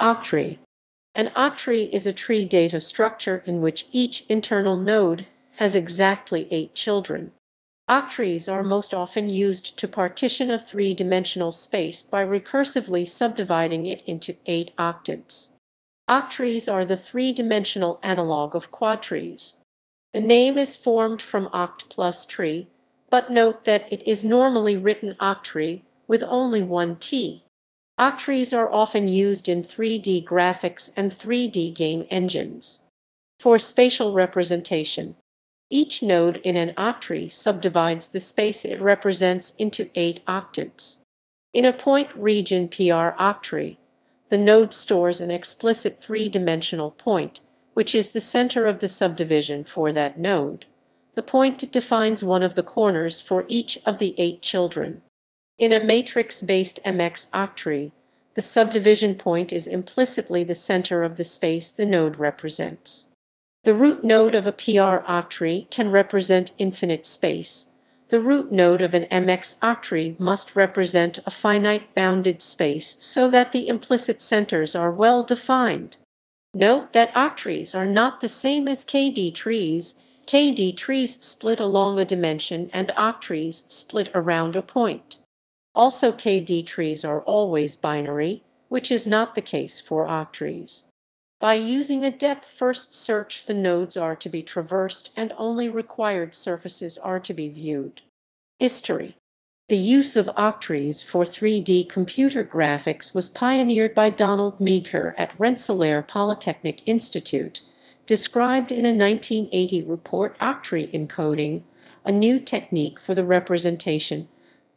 Octree. An octree is a tree data structure in which each internal node has exactly eight children. Octrees are most often used to partition a three-dimensional space by recursively subdividing it into eight octants. Octrees are the three-dimensional analog of quadtrees. The name is formed from oct plus tree, but note that it is normally written octree with only one t. Octrees are often used in 3D graphics and 3D game engines. For spatial representation, each node in an octree subdivides the space it represents into eight octants. In a point region PR octree, the node stores an explicit three-dimensional point, which is the center of the subdivision for that node. The point defines one of the corners for each of the eight children. In a matrix-based MX octree, the subdivision point is implicitly the center of the space the node represents. The root node of a PR octree can represent infinite space. The root node of an MX octree must represent a finite bounded space so that the implicit centers are well defined. Note that octrees are not the same as KD trees. KD trees split along a dimension and octrees split around a point. Also KD trees are always binary, which is not the case for octrees. By using a depth-first search the nodes are to be traversed and only required surfaces are to be viewed. History The use of octrees for 3D computer graphics was pioneered by Donald Meagher at Rensselaer Polytechnic Institute, described in a 1980 report Octree encoding, a new technique for the representation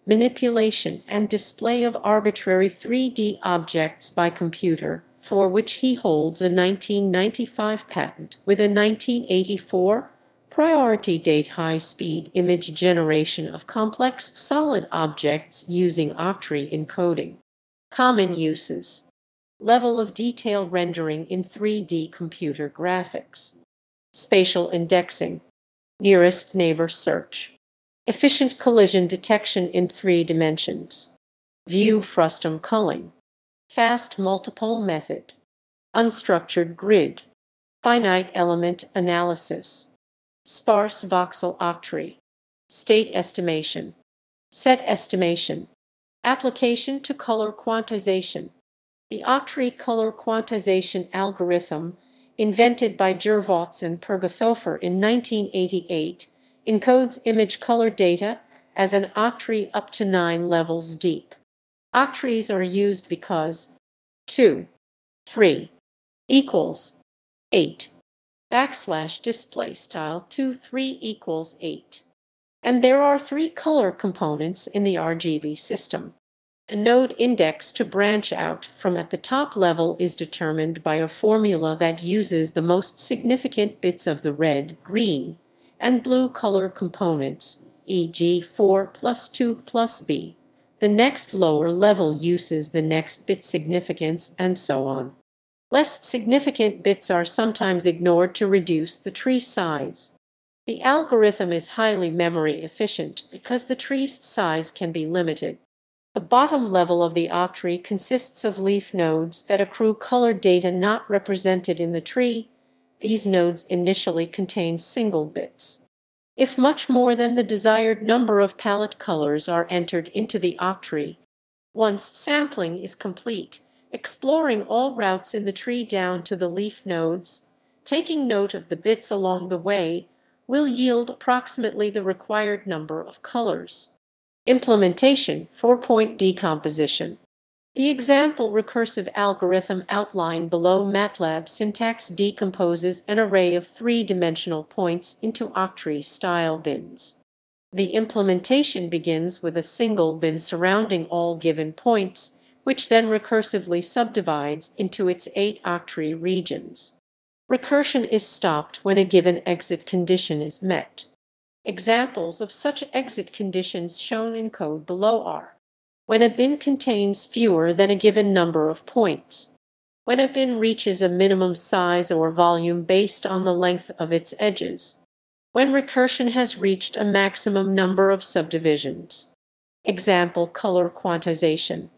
manipulation and display of arbitrary 3D objects by computer, for which he holds a 1995 patent with a 1984 priority date high-speed image generation of complex solid objects using Octree encoding. Common uses Level of detail rendering in 3D computer graphics. Spatial indexing. Nearest neighbor search. Efficient collision detection in three dimensions. View frustum culling. Fast multipole method. Unstructured grid. Finite element analysis. Sparse voxel octree. State estimation. Set estimation. Application to color quantization. The octree color quantization algorithm, invented by Gervautz and Purgathofer in 1988, encodes image color data as an octree up to 9 levels deep. Octrees are used because 2, 3 equals 8 backslash display style 2, 3 equals 8. And there are three color components in the RGB system. A node index to branch out from at the top level is determined by a formula that uses the most significant bits of the red, green, and blue color components, e.g. 4 plus 2 plus b. The next lower level uses the next bit significance and so on. Less significant bits are sometimes ignored to reduce the tree size. The algorithm is highly memory efficient because the tree's size can be limited. The bottom level of the octree consists of leaf nodes that accrue color data not represented in the tree these nodes initially contain single bits. If much more than the desired number of palette colors are entered into the octree, once sampling is complete, exploring all routes in the tree down to the leaf nodes, taking note of the bits along the way, will yield approximately the required number of colors. Implementation four-point decomposition. The example recursive algorithm outlined below MATLAB syntax decomposes an array of three-dimensional points into octree-style bins. The implementation begins with a single bin surrounding all given points, which then recursively subdivides into its eight octree regions. Recursion is stopped when a given exit condition is met. Examples of such exit conditions shown in code below are when a bin contains fewer than a given number of points, when a bin reaches a minimum size or volume based on the length of its edges, when recursion has reached a maximum number of subdivisions. Example color quantization.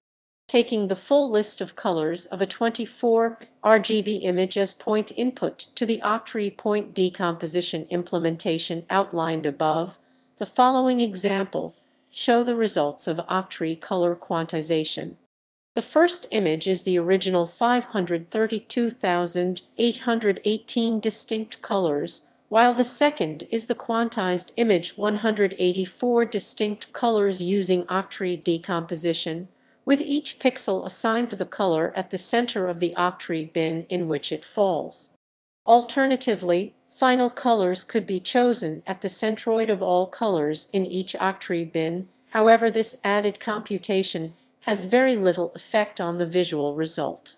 taking the full list of colors of a 24 RGB image as point input to the Octree point decomposition implementation outlined above, the following example show the results of Octree color quantization. The first image is the original 532,818 distinct colors, while the second is the quantized image 184 distinct colors using Octree decomposition, with each pixel assigned the color at the center of the Octree bin in which it falls. Alternatively, final colors could be chosen at the centroid of all colors in each Octree bin, however this added computation has very little effect on the visual result.